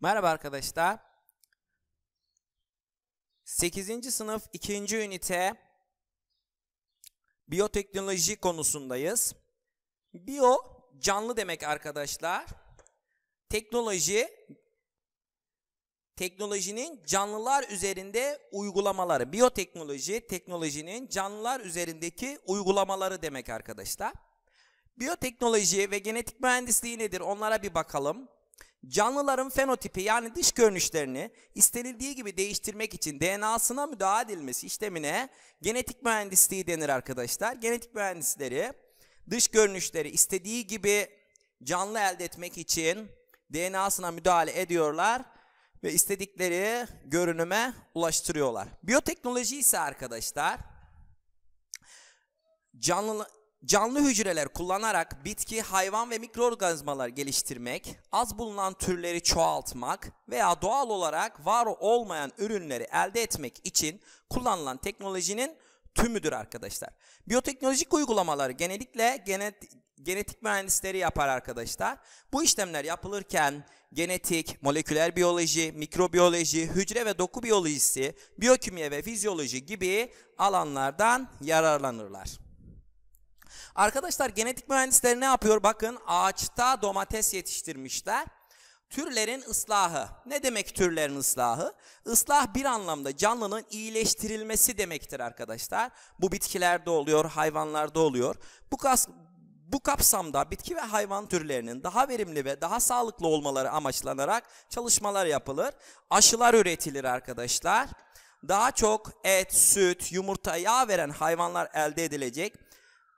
Merhaba arkadaşlar. 8. sınıf 2. ünite biyoteknoloji konusundayız. Biyo canlı demek arkadaşlar. Teknoloji teknolojinin canlılar üzerinde uygulamaları. Biyoteknoloji teknolojinin canlılar üzerindeki uygulamaları demek arkadaşlar. Biyoteknoloji ve genetik mühendisliği nedir? Onlara bir bakalım. Canlıların fenotipi yani dış görünüşlerini istenildiği gibi değiştirmek için DNA'sına müdahale edilmesi işlemine genetik mühendisliği denir arkadaşlar. Genetik mühendisleri dış görünüşleri istediği gibi canlı elde etmek için DNA'sına müdahale ediyorlar ve istedikleri görünüme ulaştırıyorlar. Biyoteknoloji ise arkadaşlar canlı Canlı hücreler kullanarak bitki, hayvan ve mikroorganizmalar geliştirmek, az bulunan türleri çoğaltmak veya doğal olarak var olmayan ürünleri elde etmek için kullanılan teknolojinin tümüdür arkadaşlar. Biyoteknolojik uygulamaları genellikle genet, genetik mühendisleri yapar arkadaşlar. Bu işlemler yapılırken genetik, moleküler biyoloji, mikrobiyoloji, hücre ve doku biyolojisi, biyokimya ve fizyoloji gibi alanlardan yararlanırlar. Arkadaşlar genetik mühendisleri ne yapıyor? Bakın ağaçta domates yetiştirmişler. Türlerin ıslahı. Ne demek türlerin ıslahı? Islah bir anlamda canlının iyileştirilmesi demektir arkadaşlar. Bu bitkilerde oluyor, hayvanlarda oluyor. Bu kas, bu kapsamda bitki ve hayvan türlerinin daha verimli ve daha sağlıklı olmaları amaçlanarak çalışmalar yapılır. Aşılar üretilir arkadaşlar. Daha çok et, süt, yumurta, yağ veren hayvanlar elde edilecek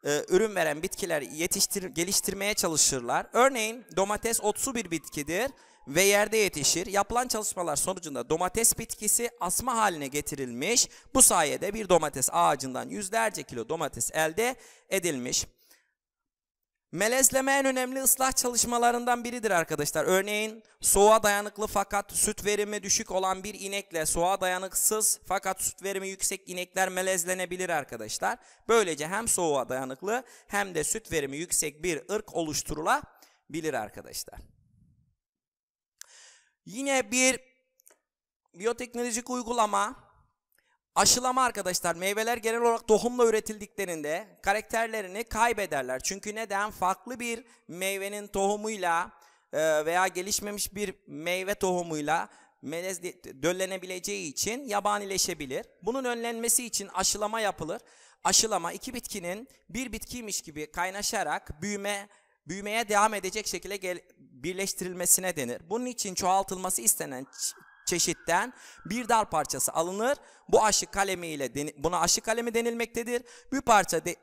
e, ürün veren bitkiler yetiştir, geliştirmeye çalışırlar. Örneğin domates otsu bir bitkidir ve yerde yetişir. Yapılan çalışmalar sonucunda domates bitkisi asma haline getirilmiş. Bu sayede bir domates ağacından yüzlerce kilo domates elde edilmiş. Melezleme en önemli ıslah çalışmalarından biridir arkadaşlar. Örneğin soğuğa dayanıklı fakat süt verimi düşük olan bir inekle soğuğa dayanıksız fakat süt verimi yüksek inekler melezlenebilir arkadaşlar. Böylece hem soğuğa dayanıklı hem de süt verimi yüksek bir ırk oluşturulabilir arkadaşlar. Yine bir biyoteknolojik uygulama Aşılama arkadaşlar meyveler genel olarak tohumla üretildiklerinde karakterlerini kaybederler. Çünkü neden? Farklı bir meyvenin tohumuyla e, veya gelişmemiş bir meyve tohumuyla melez döllenebileceği için yabanileşebilir. Bunun önlenmesi için aşılama yapılır. Aşılama iki bitkinin bir bitkiymiş gibi kaynaşarak büyüme büyümeye devam edecek şekilde birleştirilmesine denir. Bunun için çoğaltılması istenen çeşitten bir dal parçası alınır. Bu aşı kalemiyle buna aşı kalemi denilmektedir. Bir parça de,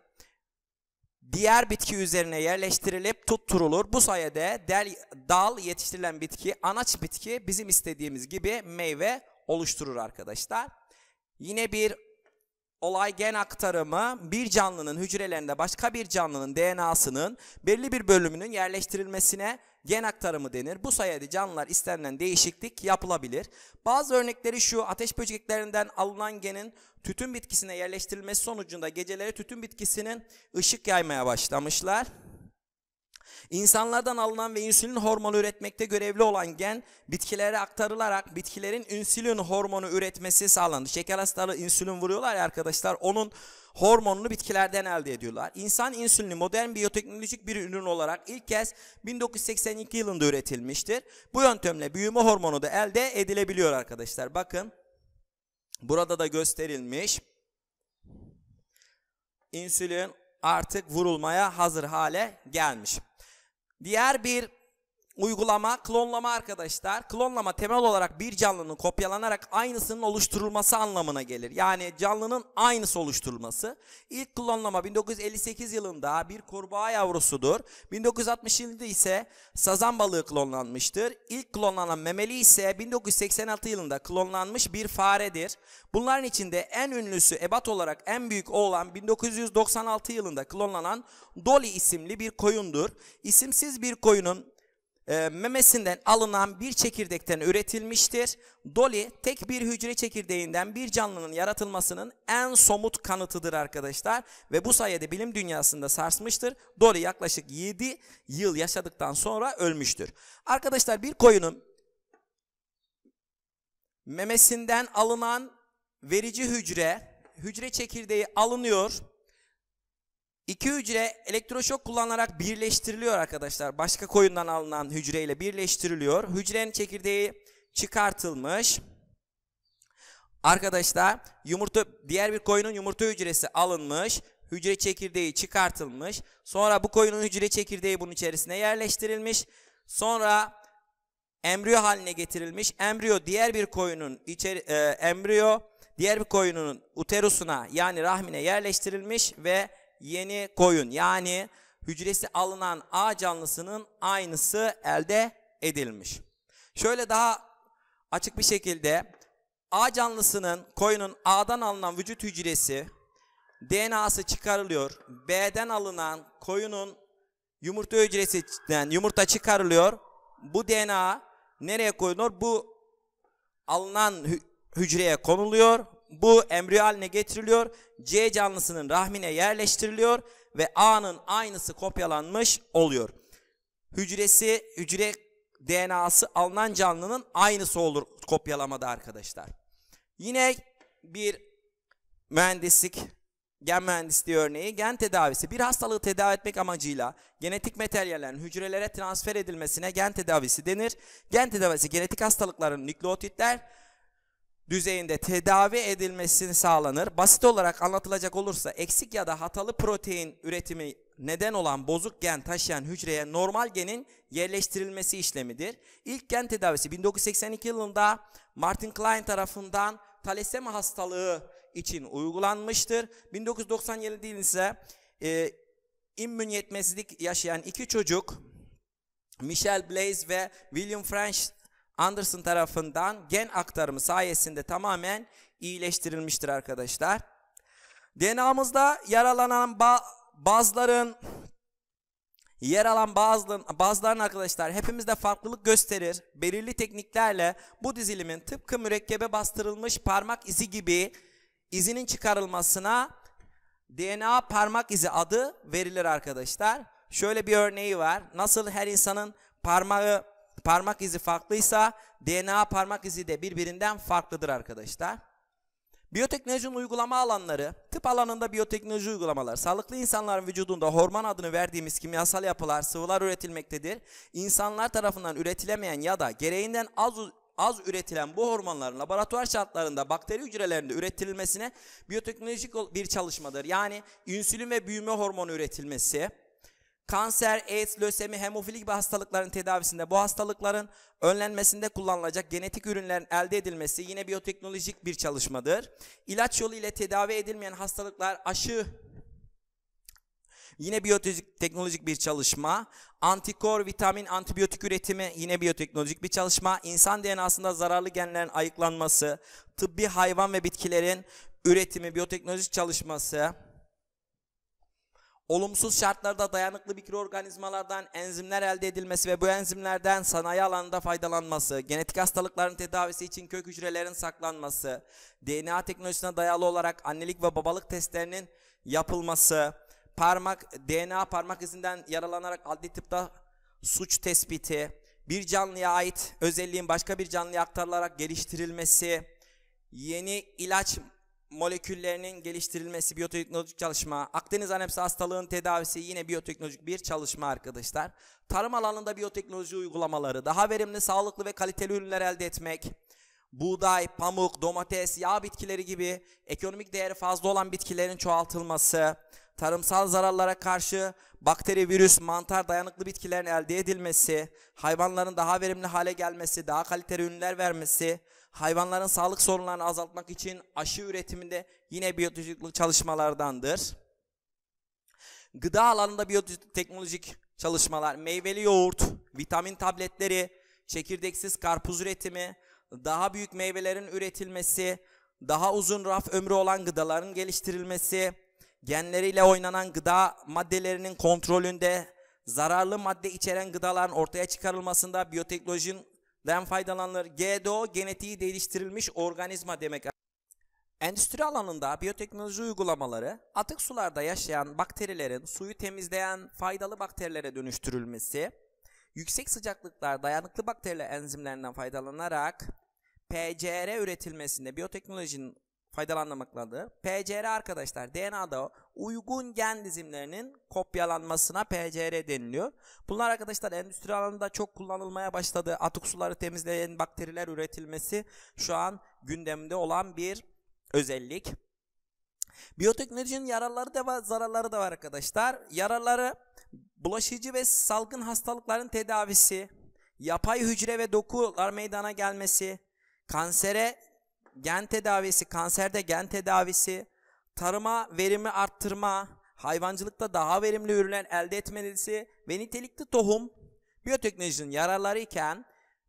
diğer bitki üzerine yerleştirilip tutturulur. Bu sayede del, dal yetiştirilen bitki, anaç bitki bizim istediğimiz gibi meyve oluşturur arkadaşlar. Yine bir olay gen aktarımı bir canlının hücrelerinde başka bir canlının DNA'sının belli bir bölümünün yerleştirilmesine gen aktarımı denir. Bu sayede canlılar istenilen değişiklik yapılabilir. Bazı örnekleri şu ateş böceklerinden alınan genin tütün bitkisine yerleştirilmesi sonucunda geceleri tütün bitkisinin ışık yaymaya başlamışlar. İnsanlardan alınan ve insülin hormonu üretmekte görevli olan gen bitkilere aktarılarak bitkilerin insülin hormonu üretmesi sağlandı. Şeker hastaları insülin vuruyorlar ya arkadaşlar onun hormonunu bitkilerden elde ediyorlar. İnsan insülini modern biyoteknolojik bir ürün olarak ilk kez 1982 yılında üretilmiştir. Bu yöntemle büyüme hormonu da elde edilebiliyor arkadaşlar. Bakın burada da gösterilmiş. İnsülin artık vurulmaya hazır hale gelmiş. Diğer bir uygulama klonlama arkadaşlar. Klonlama temel olarak bir canlının kopyalanarak aynısının oluşturulması anlamına gelir. Yani canlının aynısı oluşturulması. İlk klonlama 1958 yılında bir kurbağa yavrusudur. 1960 yılında ise sazan balığı klonlanmıştır. İlk klonlanan memeli ise 1986 yılında klonlanmış bir faredir. Bunların içinde en ünlüsü ebat olarak en büyük olan 1996 yılında klonlanan Dolly isimli bir koyundur. İsimsiz bir koyunun e, memesinden alınan bir çekirdekten üretilmiştir. Dolly tek bir hücre çekirdeğinden bir canlının yaratılmasının en somut kanıtıdır arkadaşlar. Ve bu sayede bilim dünyasında sarsmıştır. Dolly yaklaşık 7 yıl yaşadıktan sonra ölmüştür. Arkadaşlar bir koyunun memesinden alınan verici hücre, hücre çekirdeği alınıyor. İki hücre elektroşok kullanarak birleştiriliyor arkadaşlar. Başka koyundan alınan hücreyle birleştiriliyor. Hücrenin çekirdeği çıkartılmış. Arkadaşlar yumurta diğer bir koyunun yumurta hücresi alınmış. Hücre çekirdeği çıkartılmış. Sonra bu koyunun hücre çekirdeği bunun içerisine yerleştirilmiş. Sonra embriyo haline getirilmiş. Embriyo diğer bir koyunun içeri, e, embriyo diğer bir koyunun uterusuna yani rahmine yerleştirilmiş ve yeni koyun yani hücresi alınan A canlısının aynısı elde edilmiş. Şöyle daha açık bir şekilde A canlısının koyunun A'dan alınan vücut hücresi DNA'sı çıkarılıyor. B'den alınan koyunun yumurta hücresinden yumurta çıkarılıyor. Bu DNA nereye koyulur? Bu alınan hücreye konuluyor. Bu embriyo haline getiriliyor. C canlısının rahmine yerleştiriliyor ve A'nın aynısı kopyalanmış oluyor. Hücresi, hücre DNA'sı alınan canlının aynısı olur kopyalamada arkadaşlar. Yine bir mühendislik, gen mühendisliği örneği, gen tedavisi. Bir hastalığı tedavi etmek amacıyla genetik materyallerin hücrelere transfer edilmesine gen tedavisi denir. Gen tedavisi genetik hastalıkların nükleotitler düzeyinde tedavi edilmesini sağlanır. Basit olarak anlatılacak olursa eksik ya da hatalı protein üretimi neden olan bozuk gen taşıyan hücreye normal genin yerleştirilmesi işlemidir. İlk gen tedavisi 1982 yılında Martin Klein tarafından talasemi hastalığı için uygulanmıştır. 1997 yılında ise e, immün yetmezlik yaşayan iki çocuk Michel Blaise ve William French Anderson tarafından gen aktarımı sayesinde tamamen iyileştirilmiştir arkadaşlar. DNA'mızda yaralanan ba bazıların yer alan bazı, bazıların arkadaşlar hepimizde farklılık gösterir. Belirli tekniklerle bu dizilimin tıpkı mürekkebe bastırılmış parmak izi gibi izinin çıkarılmasına DNA parmak izi adı verilir arkadaşlar. Şöyle bir örneği var. Nasıl her insanın parmağı parmak izi farklıysa DNA parmak izi de birbirinden farklıdır arkadaşlar. Biyoteknolojinin uygulama alanları, tıp alanında biyoteknoloji uygulamalar, sağlıklı insanların vücudunda hormon adını verdiğimiz kimyasal yapılar, sıvılar üretilmektedir. İnsanlar tarafından üretilemeyen ya da gereğinden az az üretilen bu hormonların laboratuvar şartlarında bakteri hücrelerinde üretilmesine biyoteknolojik bir çalışmadır. Yani insülin ve büyüme hormonu üretilmesi, Kanser, AIDS, lösemi, hemofili gibi hastalıkların tedavisinde bu hastalıkların önlenmesinde kullanılacak genetik ürünlerin elde edilmesi yine biyoteknolojik bir çalışmadır. İlaç yolu ile tedavi edilmeyen hastalıklar aşı yine biyoteknolojik bir çalışma. Antikor, vitamin, antibiyotik üretimi yine biyoteknolojik bir çalışma. İnsan DNA'sında zararlı genlerin ayıklanması, tıbbi hayvan ve bitkilerin üretimi, biyoteknolojik çalışması. Olumsuz şartlarda dayanıklı mikroorganizmalardan enzimler elde edilmesi ve bu enzimlerden sanayi alanında faydalanması, genetik hastalıkların tedavisi için kök hücrelerin saklanması, DNA teknolojisine dayalı olarak annelik ve babalık testlerinin yapılması, parmak DNA parmak izinden yaralanarak adli tıpta suç tespiti, bir canlıya ait özelliğin başka bir canlıya aktarılarak geliştirilmesi, yeni ilaç moleküllerinin geliştirilmesi, biyoteknolojik çalışma, Akdeniz anepsi hastalığın tedavisi yine biyoteknolojik bir çalışma arkadaşlar. Tarım alanında biyoteknoloji uygulamaları, daha verimli, sağlıklı ve kaliteli ürünler elde etmek, buğday, pamuk, domates, yağ bitkileri gibi ekonomik değeri fazla olan bitkilerin çoğaltılması, tarımsal zararlara karşı bakteri, virüs, mantar dayanıklı bitkilerin elde edilmesi, hayvanların daha verimli hale gelmesi, daha kaliteli ürünler vermesi, hayvanların sağlık sorunlarını azaltmak için aşı üretiminde yine biyoteknolojik çalışmalardandır. Gıda alanında biyoteknolojik çalışmalar, meyveli yoğurt, vitamin tabletleri, çekirdeksiz karpuz üretimi, daha büyük meyvelerin üretilmesi, daha uzun raf ömrü olan gıdaların geliştirilmesi, genleriyle oynanan gıda maddelerinin kontrolünde, zararlı madde içeren gıdaların ortaya çıkarılmasında biyoteknolojinin den faydalanılır. GDO genetiği değiştirilmiş organizma demek. Endüstri alanında biyoteknoloji uygulamaları atık sularda yaşayan bakterilerin suyu temizleyen faydalı bakterilere dönüştürülmesi, yüksek sıcaklıklar dayanıklı bakteriler enzimlerinden faydalanarak PCR üretilmesinde biyoteknolojinin faydalanmaktadır. PCR arkadaşlar DNA'da uygun gen dizimlerinin kopyalanmasına PCR deniliyor. Bunlar arkadaşlar endüstri alanında çok kullanılmaya başladı. Atık suları temizleyen bakteriler üretilmesi şu an gündemde olan bir özellik. Biyoteknolojinin yararları da var, zararları da var arkadaşlar. Yararları bulaşıcı ve salgın hastalıkların tedavisi, yapay hücre ve dokular meydana gelmesi, kansere gen tedavisi, kanserde gen tedavisi, tarıma verimi arttırma, hayvancılıkta daha verimli ürünler elde etmesi ve nitelikli tohum biyoteknolojinin yararları iken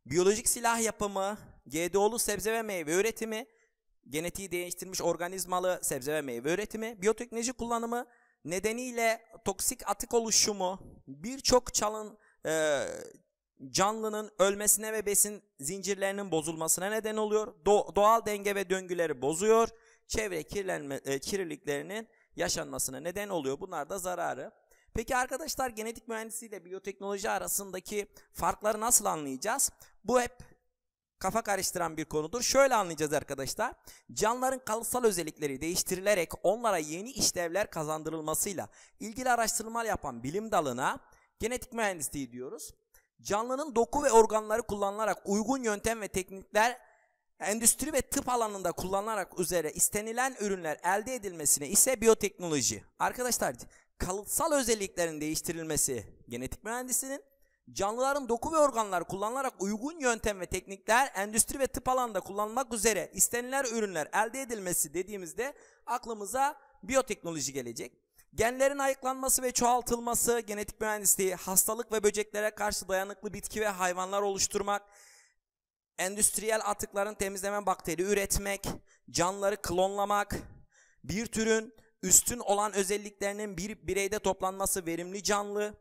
biyolojik silah yapımı, GDO'lu sebze ve meyve üretimi, genetiği değiştirilmiş organizmalı sebze ve meyve üretimi, biyoteknoloji kullanımı nedeniyle toksik atık oluşumu, birçok çalın canlının ölmesine ve besin zincirlerinin bozulmasına neden oluyor. Do- doğal denge ve döngüleri bozuyor. Çevre kirlenme, e, kirliliklerinin yaşanmasına neden oluyor. Bunlar da zararı. Peki arkadaşlar genetik mühendisliği ile biyoteknoloji arasındaki farkları nasıl anlayacağız? Bu hep kafa karıştıran bir konudur. Şöyle anlayacağız arkadaşlar. Canlıların kalıtsal özellikleri değiştirilerek onlara yeni işlevler kazandırılmasıyla ilgili araştırmalar yapan bilim dalına genetik mühendisliği diyoruz. Canlının doku ve organları kullanılarak uygun yöntem ve teknikler endüstri ve tıp alanında kullanılarak üzere istenilen ürünler elde edilmesine ise biyoteknoloji. Arkadaşlar kalıtsal özelliklerin değiştirilmesi genetik mühendisinin canlıların doku ve organları kullanılarak uygun yöntem ve teknikler endüstri ve tıp alanında kullanılmak üzere istenilen ürünler elde edilmesi dediğimizde aklımıza biyoteknoloji gelecek. Genlerin ayıklanması ve çoğaltılması, genetik mühendisliği, hastalık ve böceklere karşı dayanıklı bitki ve hayvanlar oluşturmak, endüstriyel atıkların temizleme bakteri üretmek, canlıları klonlamak, bir türün üstün olan özelliklerinin bir bireyde toplanması verimli canlı,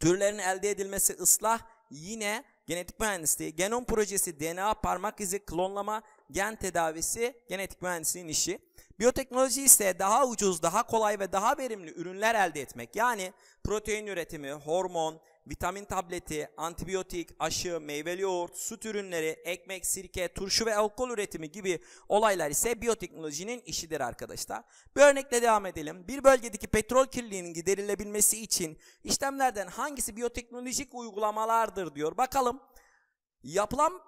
türlerin elde edilmesi ıslah yine genetik mühendisliği, genom projesi, DNA, parmak izi, klonlama, gen tedavisi genetik mühendisliğin işi. Biyoteknoloji ise daha ucuz, daha kolay ve daha verimli ürünler elde etmek. Yani protein üretimi, hormon, vitamin tableti, antibiyotik, aşı, meyveli yoğurt, süt ürünleri, ekmek, sirke, turşu ve alkol üretimi gibi olaylar ise biyoteknolojinin işidir arkadaşlar. Bir örnekle devam edelim. Bir bölgedeki petrol kirliliğinin giderilebilmesi için işlemlerden hangisi biyoteknolojik uygulamalardır diyor. Bakalım. Yapılan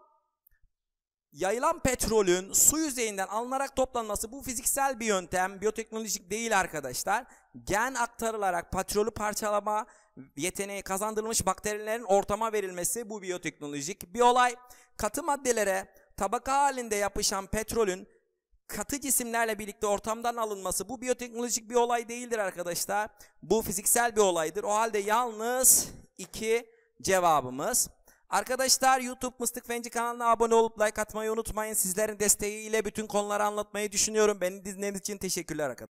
Yayılan petrolün su yüzeyinden alınarak toplanması bu fiziksel bir yöntem, biyoteknolojik değil arkadaşlar. Gen aktarılarak petrolü parçalama yeteneği kazandırılmış bakterilerin ortama verilmesi bu biyoteknolojik bir olay. Katı maddelere tabaka halinde yapışan petrolün katı cisimlerle birlikte ortamdan alınması bu biyoteknolojik bir olay değildir arkadaşlar. Bu fiziksel bir olaydır. O halde yalnız iki cevabımız. Arkadaşlar YouTube Mıstık Fenci kanalına abone olup like atmayı unutmayın. Sizlerin desteğiyle bütün konuları anlatmayı düşünüyorum. Beni dinlediğiniz için teşekkürler arkadaşlar.